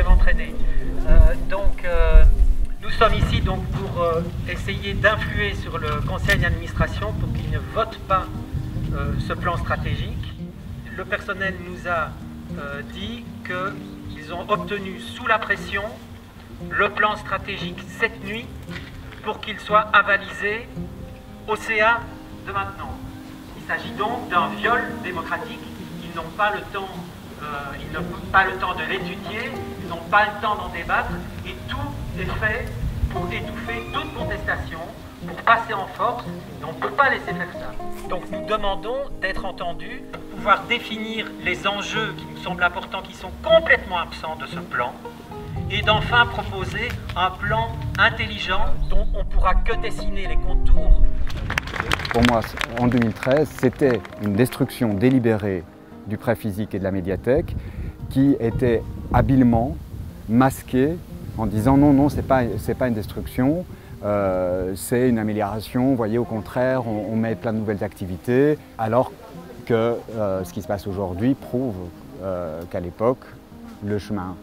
vais m'entraîner. donc, nous sommes ici donc pour essayer d'influer sur le conseil d'administration pour qu'il ne vote pas ce plan stratégique. Le personnel nous a dit qu'ils ont obtenu sous la pression le plan stratégique cette nuit pour qu'il soit avalisé au CA de maintenant. Il s'agit donc d'un viol démocratique. Ils n'ont pas le temps, euh, ils n'ont pas le temps de l'étudier, ils n'ont pas le temps d'en débattre, et tout est fait pour étouffer toute contestation, pour passer en force, et on ne peut pas laisser faire ça. Donc nous demandons d'être entendus, pouvoir définir les enjeux qui nous semblent importants, qui sont complètement absents de ce plan, et d'enfin proposer un plan intelligent dont on pourra que dessiner les contours. Pour moi, en 2013, c'était une destruction délibérée du prêt physique et de la médiathèque qui était habilement masquée en disant non, non, ce n'est pas, une destruction, euh, c'est une amélioration, vous voyez, au contraire, on, met plein de nouvelles activités, alors que euh, ce qui se passe aujourd'hui prouve euh, qu'à l'époque, le chemin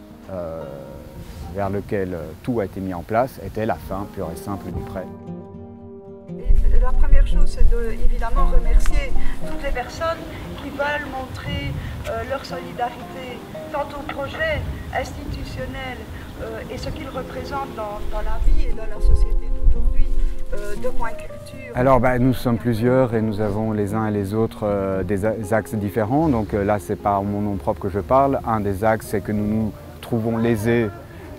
vers lequel tout a été mis en place était la fin pure et simple du prêt. La première chose, c'est de évidemment remercier toutes les personnes qui veulent montrer euh, leur solidarité tant au projet institutionnel euh, et ce qu'il représente dans, la vie et dans la société d'aujourd'hui de point culture. Alors bah, nous sommes plusieurs et nous avons les uns et les autres des axes différents. Donc là, c'est pas mon nom propre que je parle. Un des axes, c'est que nous nous trouvons lésés euh,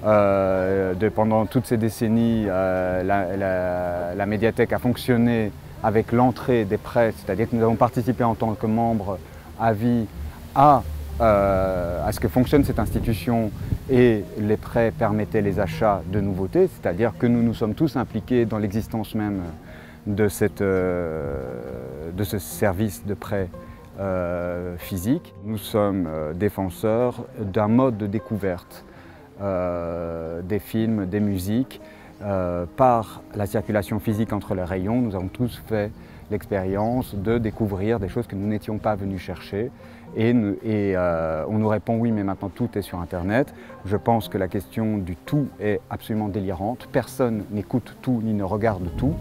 de, pendant toutes ces décennies, euh, la, médiathèque a fonctionné avec l'entrée des prêts, c'est-à-dire que nous avons participé en tant que membres à vie à, euh, à ce que fonctionne cette institution et les prêts permettaient les achats de nouveautés, c'est-à-dire que nous nous sommes tous impliqués dans l'existence même de, cette, de ce service de prêt physique. Nous sommes défenseurs d'un mode de découverte euh, des films, des musiques, euh, par la circulation physique entre les rayons. Nous avons tous fait l'expérience de découvrir des choses que nous n'étions pas venus chercher. Et, euh, on nous répond oui, mais maintenant tout est sur Internet. Je pense que la question du tout est absolument délirante. Personne n'écoute tout ni ne regarde tout.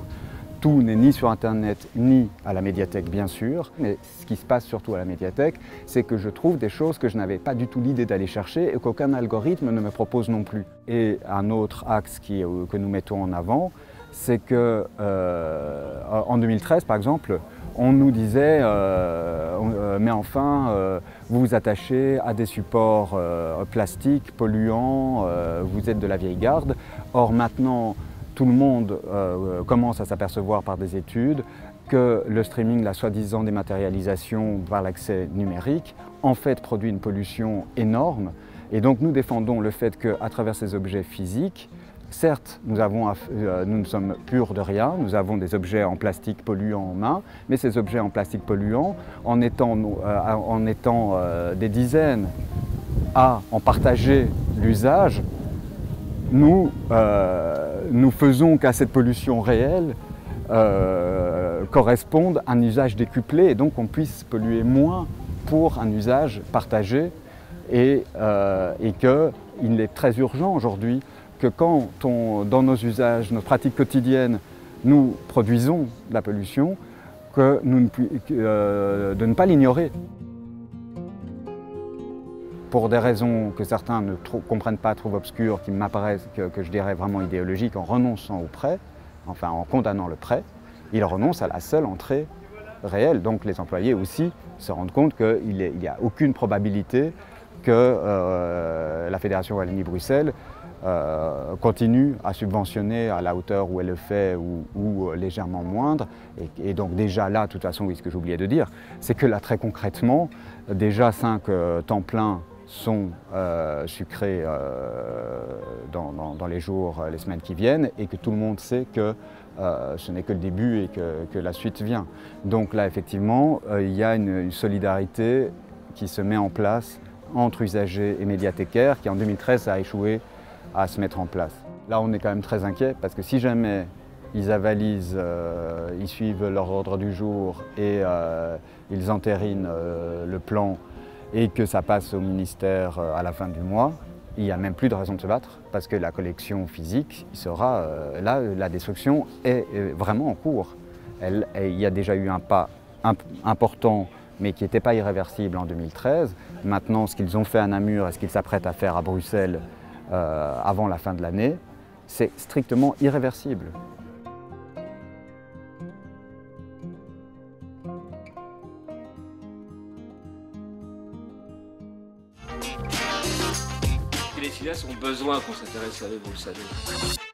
Tout n'est ni sur Internet ni à la médiathèque, bien sûr. Mais ce qui se passe surtout à la médiathèque, c'est que je trouve des choses que je n'avais pas du tout l'idée d'aller chercher et qu'aucun algorithme ne me propose non plus. Et un autre axe euh, que nous mettons en avant, c'est que euh, en 2013, par exemple, on nous disait euh, mais enfin, vous vous attachez à des supports plastiques, polluants, vous êtes de la vieille garde. Or maintenant, tout le monde euh, commence à s'apercevoir par des études que le streaming, la soi-disant dématérialisation par l'accès numérique, en fait produit une pollution énorme. Et donc nous défendons le fait qu'à travers ces objets physiques, certes, euh, nous ne sommes purs de rien, nous avons des objets en plastique polluants en main, mais ces objets en plastique euh, en étant des dizaines à en partager l'usage, nous, euh, nous faisons qu'à cette pollution réelle euh, corresponde un usage décuplé et donc on puisse polluer moins pour un usage partagé et, euh, qu'il est très urgent aujourd'hui que quand dans nos usages, nos pratiques quotidiennes, nous produisons de la pollution, que de ne pas l'ignorer pour des raisons que certains ne comprennent pas, trouvent obscures, qui m'apparaissent, que, je dirais vraiment idéologiques, en renonçant au prêt, enfin en condamnant le prêt, ils renoncent à la seule entrée réelle. Donc les employés aussi se rendent compte qu'il n'y a aucune probabilité que euh, la Fédération Wallonie-Bruxelles euh, continue à subventionner à la hauteur où elle le fait ou, légèrement moindre. Et, donc déjà là, de toute façon, oui, ce que j'oubliais de dire, c'est que là, très concrètement, déjà 5 euh, temps plein sont euh, sucrés euh, dans, les jours, euh, les semaines qui viennent et que tout le monde sait que ce n'est que le début et que, la suite vient. Donc là, effectivement, il y a une, solidarité qui se met en place entre usagers et médiathécaires qui en 2013 a échoué à se mettre en place. Là, on est quand même très inquiet parce que si jamais ils avalisent, ils suivent leur ordre du jour et ils entérinent le plan et que ça passe au ministère euh, à la fin du mois, il n'y a même plus de raison de se battre parce que la collection physique sera euh, là, la destruction est vraiment en cours. il y a déjà eu un pas important mais qui n'était pas irréversible en 2013. Maintenant, ce qu'ils ont fait à Namur et ce qu'ils s'apprêtent à faire à Bruxelles euh, avant la fin de l'année, c'est strictement irréversible. Les Silas ont besoin qu'on s'intéresse à eux, vous le savez.